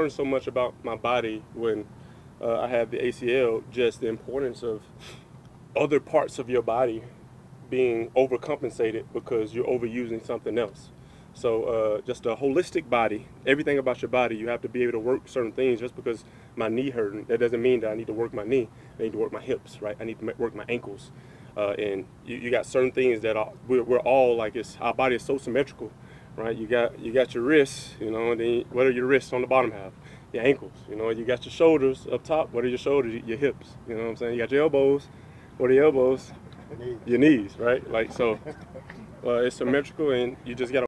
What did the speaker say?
learned so much about my body when uh, I had the ACL, just the importance of other parts of your body being overcompensated because you're overusing something else. So uh, just a holistic body, everything about your body, you have to be able to work certain things. Just because my knee hurting, that doesn't mean that I need to work my knee. I need to work my hips, right? I need to work my ankles. Uh, and you, you, got certain things that are, we're, we're all like, it's, our body is so symmetrical right? You got you got your wrists, you know, and then what are your wrists on the bottom half? Your ankles, you know. You got your shoulders up top. What are your shoulders? Your hips, you know what I'm saying? You got your elbows. What are your elbows? Your knees, right? Like so, uh, it's symmetrical, and you just got to